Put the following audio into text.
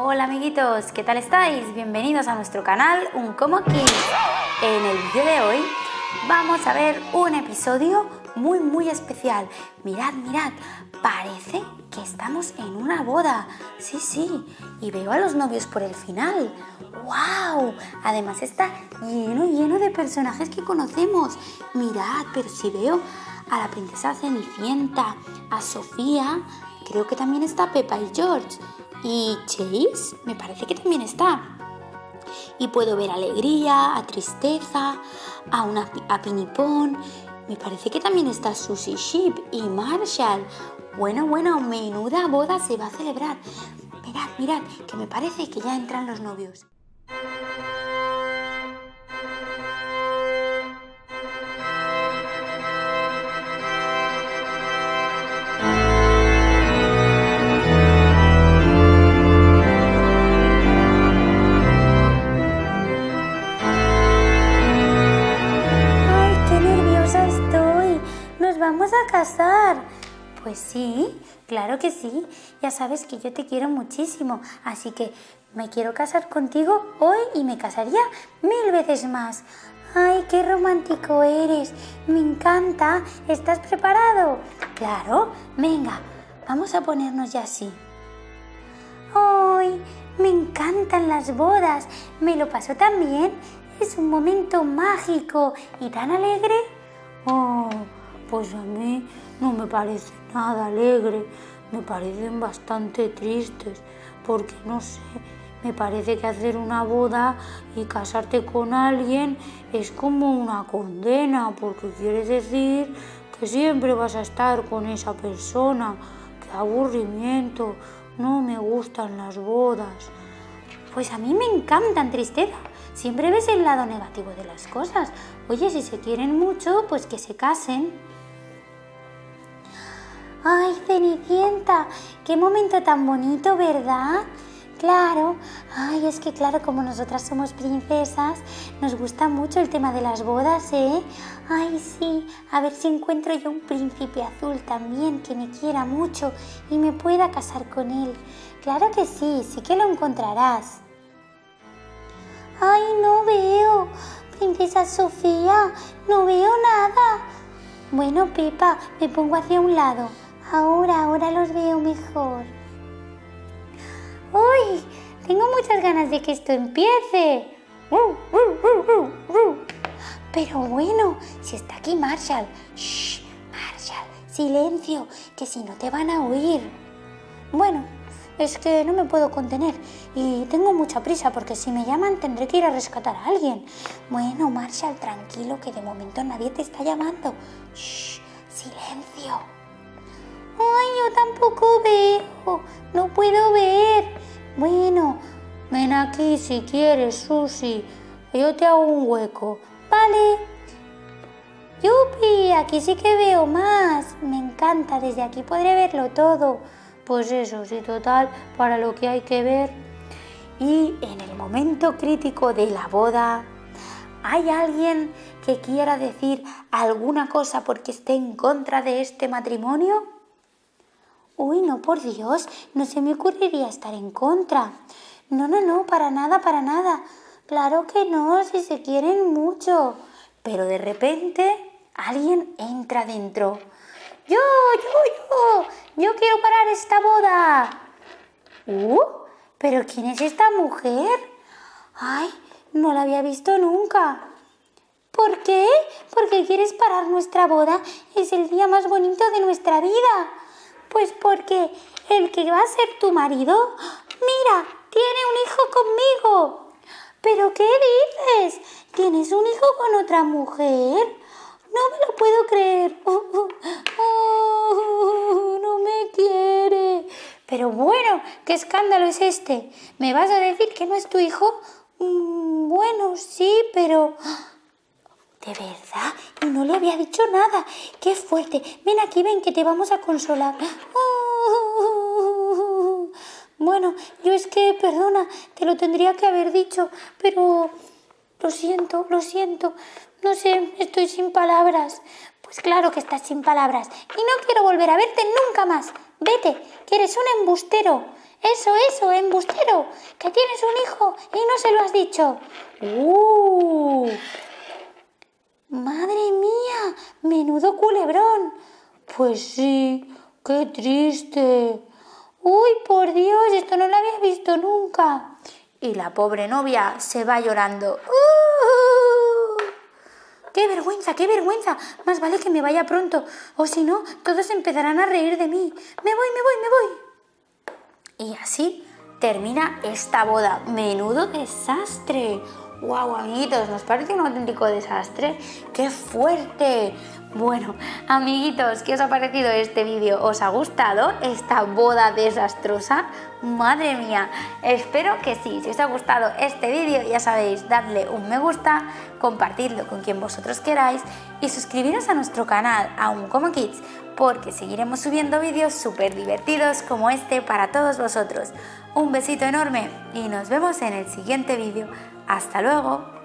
Hola amiguitos, ¿qué tal estáis? Bienvenidos a nuestro canal Un Como Kids. En el vídeo de hoy vamos a ver un episodio muy muy especial. Mirad, mirad, parece que estamos en una boda. Sí, sí, y veo a los novios por el final. ¡Wow! Además está lleno, lleno de personajes que conocemos. Mirad, pero si veo a la princesa Cenicienta, a Sofía, creo que también está Pepa y George. Y Chase, me parece que también está. Y puedo ver alegría, a tristeza, a, una, a Pinipón. Me parece que también está Susie Sheep y Marshall. Bueno, bueno, menuda boda se va a celebrar. Mirad, mirad, que me parece que ya entran los novios. Casar. Pues sí, claro que sí. Ya sabes que yo te quiero muchísimo, así que me quiero casar contigo hoy y me casaría mil veces más. ¡Ay, qué romántico eres! Me encanta. ¿Estás preparado? Claro. Venga, vamos a ponernos ya así. ¡Ay! Me encantan las bodas. Me lo paso tan bien. Es un momento mágico y tan alegre. ¡Oh! Pues a mí no me parece nada alegre, me parecen bastante tristes, porque no sé, me parece que hacer una boda y casarte con alguien es como una condena, porque quiere decir que siempre vas a estar con esa persona. Qué aburrimiento, no me gustan las bodas. Pues a mí me encantan tristeza. Siempre ves el lado negativo de las cosas. Oye, si se quieren mucho, pues que se casen. ¡Ay, Cenicienta! ¡Qué momento tan bonito, ¿verdad? Claro, ay, es que claro, como nosotras somos princesas, nos gusta mucho el tema de las bodas, ¿eh? Ay, sí, a ver si encuentro yo un príncipe azul también que me quiera mucho y me pueda casar con él. Claro que sí, sí que lo encontrarás. Ay, no veo, princesa Sofía, no veo nada. Bueno, Pepa, me pongo hacia un lado. Ahora, ahora los veo mejor. ¡Uy! Tengo muchas ganas de que esto empiece. Pero bueno, si está aquí Marshall. ¡Shh! Marshall, silencio, que si no te van a oír. Bueno, es que no me puedo contener y tengo mucha prisa porque si me llaman tendré que ir a rescatar a alguien. Bueno, Marshall, tranquilo, que de momento nadie te está llamando. ¡Shh! Silencio. Ay, yo tampoco veo. No puedo ver. Bueno, ven aquí si quieres, Susi. Yo te hago un hueco. Vale. ¡Yupi! Aquí sí que veo más. Me encanta. Desde aquí podré verlo todo. Pues eso, sí, total, para lo que hay que ver. Y en el momento crítico de la boda, ¿hay alguien que quiera decir alguna cosa porque esté en contra de este matrimonio? Uy, no, por Dios, no se me ocurriría estar en contra. No, no, no, para nada, para nada. Claro que no, si se quieren mucho. Pero de repente alguien entra dentro. Yo, yo, yo, yo quiero parar esta boda. Uh, pero ¿quién es esta mujer? Ay, no la había visto nunca. ¿Por qué? Porque quieres parar nuestra boda. Es el día más bonito de nuestra vida. Pues porque el que va a ser tu marido, mira, tiene un hijo conmigo. ¿Pero qué dices? ¿Tienes un hijo con otra mujer? No me lo puedo creer. no me quiere. Pero bueno, ¿qué escándalo es este? ¿Me vas a decir que no es tu hijo? Mm, bueno, sí, pero... ¿De verdad? Y no le había dicho nada. ¡Qué fuerte! Ven aquí, ven, que te vamos a consolar. Bueno, yo es que, perdona, te lo tendría que haber dicho, pero lo siento, lo siento. No sé, estoy sin palabras. Pues claro que estás sin palabras. Y no quiero volver a verte nunca más. vete, que eres un embustero. Eso, eso, embustero, que tienes un hijo y no se lo has dicho. ¡Uh! Madre mía, menudo culebrón. Pues sí, qué triste. Uy, por Dios, esto no lo había visto nunca. Y la pobre novia se va llorando. ¡Uh! ¡Qué vergüenza, qué vergüenza! Más vale que me vaya pronto, o si no, todos empezarán a reír de mí. Me voy, me voy, me voy. Y así termina esta boda. Menudo desastre. ¡Wow, amiguitos! ¿Nos parece un auténtico desastre? ¡Qué fuerte! Bueno, amiguitos, ¿qué os ha parecido este vídeo? ¿Os ha gustado esta boda desastrosa? Madre mía, espero que sí. Si os ha gustado este vídeo, ya sabéis, dadle un me gusta, compartidlo con quien vosotros queráis y suscribiros a nuestro canal, aún como Kids, porque seguiremos subiendo vídeos súper divertidos como este para todos vosotros. Un besito enorme y nos vemos en el siguiente vídeo. Hasta luego.